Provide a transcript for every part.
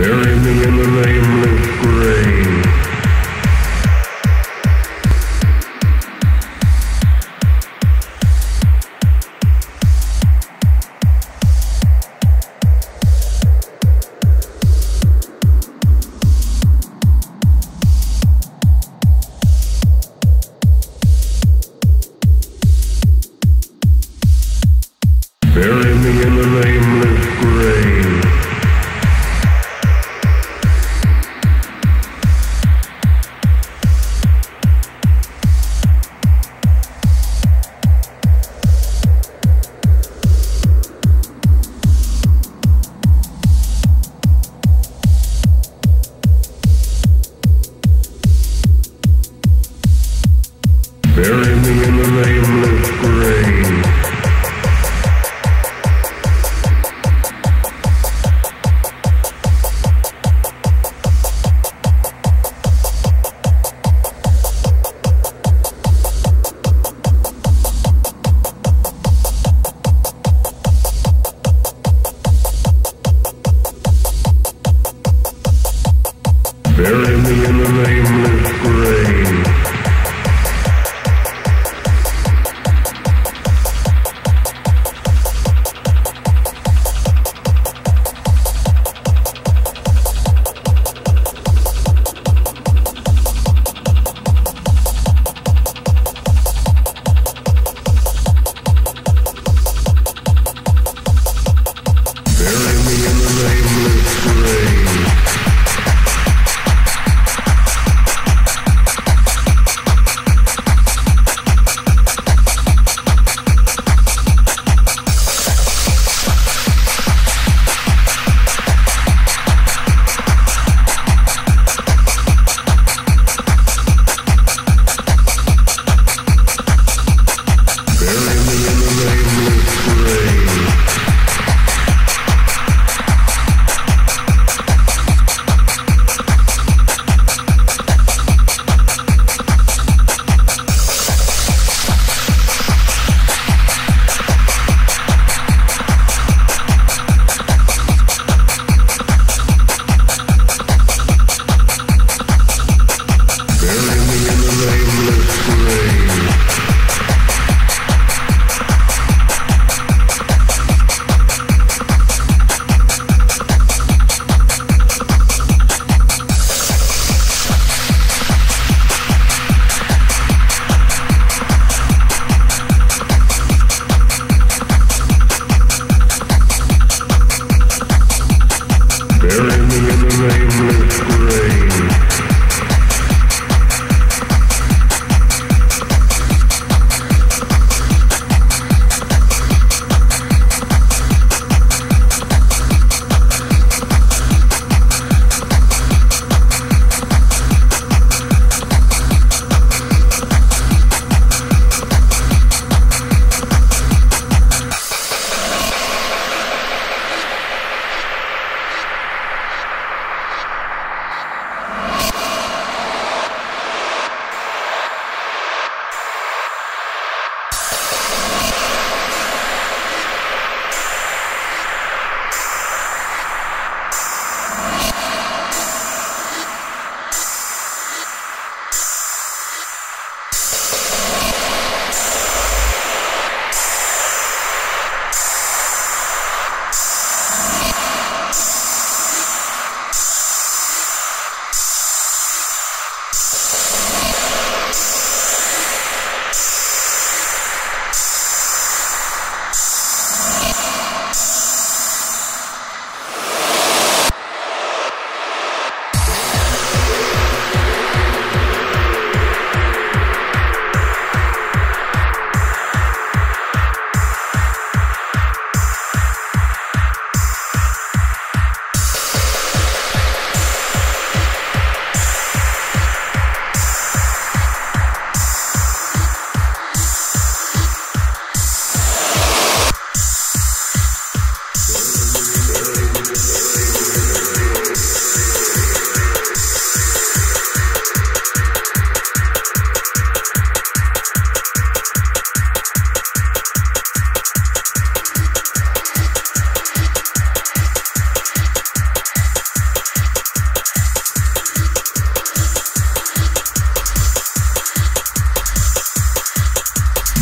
Bury me in the nameless grave.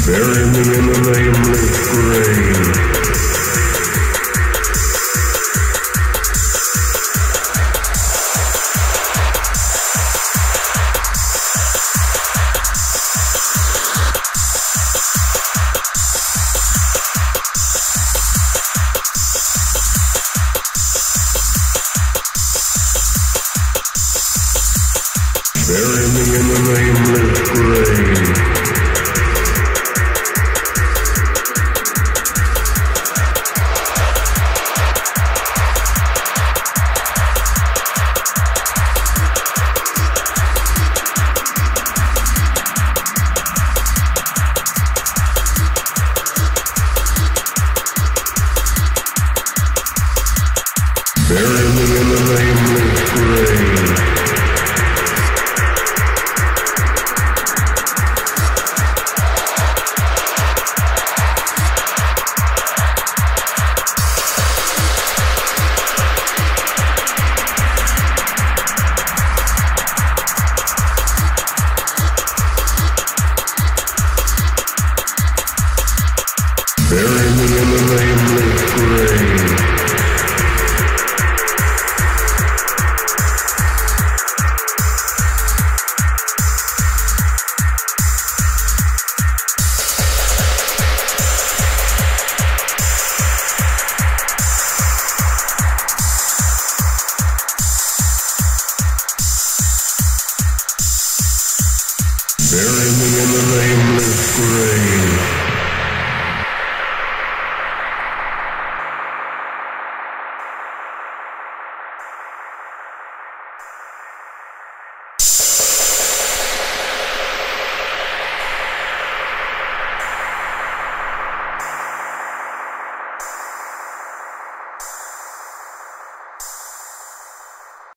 Bury me in the nameless grave. Bury me in the nameless grave. Bury me in the nameless grave. Bury me in the nameless grave. Bury me in the nameless grave.